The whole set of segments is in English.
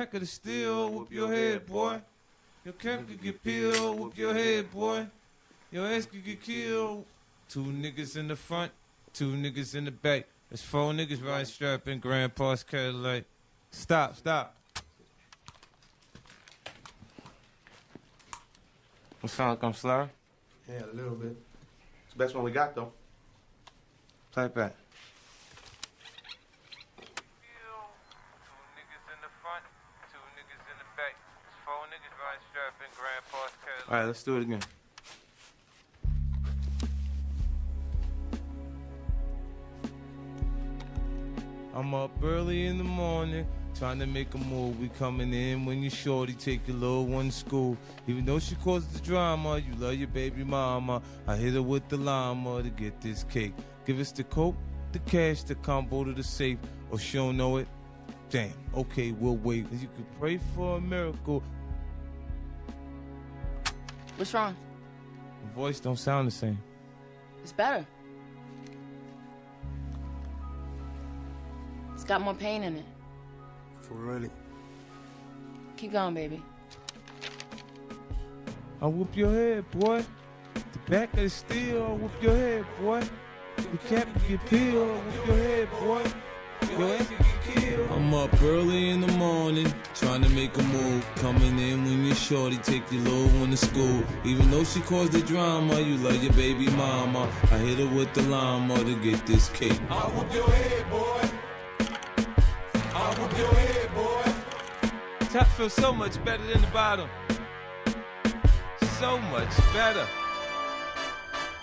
Back of the steel, whoop your head, boy. Your cap could get peeled, whoop your head, boy. Your ass could get killed. Two niggas in the front, two niggas in the back. There's four niggas riding strapped in Grandpa's Cadillac. Stop, stop. What sound like I'm slurring? Yeah, a little bit. It's the best one we got, though. Play it All right, let's do it again. I'm up early in the morning, trying to make a move. We coming in when you shorty, take your little one to school. Even though she causes the drama, you love your baby mama. I hit her with the llama to get this cake. Give us the coke, the cash, the combo to the safe, or she don't know it. Damn, okay, we'll wait. You could pray for a miracle. What's wrong? My voice don't sound the same. It's better. It's got more pain in it. For really. Keep going, baby. I'll whoop your head, boy. The back of the steel, I'll whoop your head, boy. The cap can get peeled, I'll whoop your head, boy. Your ass can get killed. I'm up early in the morning, trying to make a move. Coming in when you're shorty, take your little one to school. Even though she caused the drama, you love your baby mama. I hit her with the llama to get this cake. I'll whoop your head, boy. I'll whoop your head, boy. Top feels so much better than the bottom. So much better.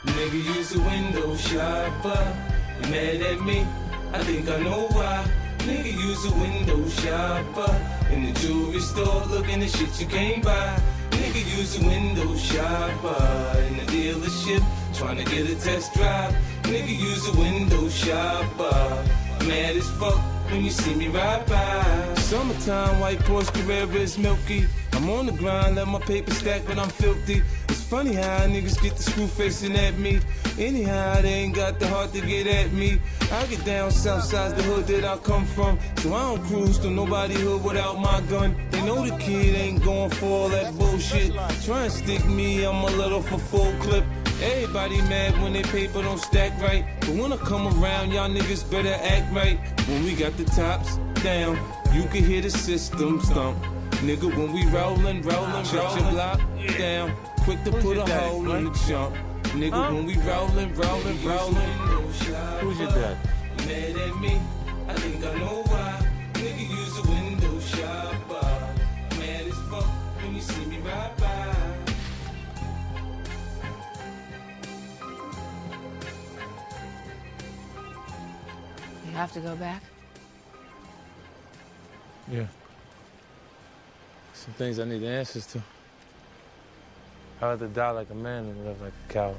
Nigga, use a window shopper. You mad at me? I think I know why. Nigga, use a window shopper. In the jewelry store, looking at shit you can't buy. Nigga, use a window shopper. In the dealership, trying to get a test drive. Nigga, use a window shopper. Mad as fuck when you see me ride by. Summertime, white Porsche Carrera is milky. I'm on the grind, let my paper stack, but I'm filthy. Funny how niggas get the screw facing at me. Anyhow, they ain't got the heart to get at me. I get down south side's the hood that I come from. So I don't cruise to nobody hood without my gun. They know the kid ain't going for all that bullshit. Try and stick me, I'm a little for full clip. Everybody mad when they paper don't stack right. But when I come around, y'all niggas better act right. When we got the tops down, you can hear the system stomp. Nigga, when we rollin', rollin', shut your block down. Quick to put a hole in the jump. Nigga, when we rollin', rollin', rollin'. Who's your dad? Mad at me, I think I know why. Nigga, use a window shopper. Mad as fuck when you see me ride by. You have to go back? Yeah. Some things I need answers to. I'd rather die like a man than live like a coward.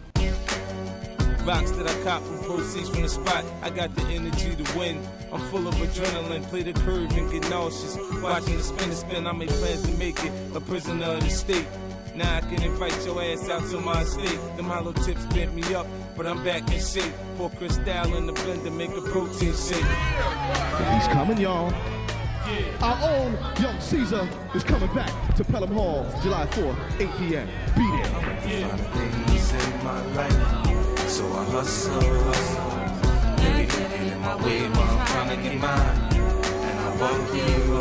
Box that I cop from proceeds from the spot. I got the energy to win. I'm full of adrenaline. Play the curve and get nauseous. Watching the spin and spin, I make plans to make it a prisoner of the state. Now I can invite your ass out to my estate. Them hollow tips bent me up, but I'm back in shape. Pour Cristal in the blender, make a protein shake. He's coming, y'all. Our own Young Caesar is coming back to Pelham Hall, July 4th, 8 p.m. Be there. so I hustle. Maybe get in my way while I'm trying to get mine. And I walk you.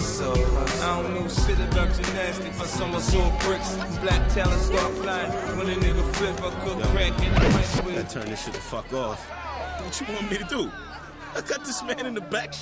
So I I don't know shit about gymnastics. My summer saw bricks. Black Talons start flying. When a nigga flip, I cook crack in the microwave. Turn this shit the fuck off. What you want me to do? I got this man in the back.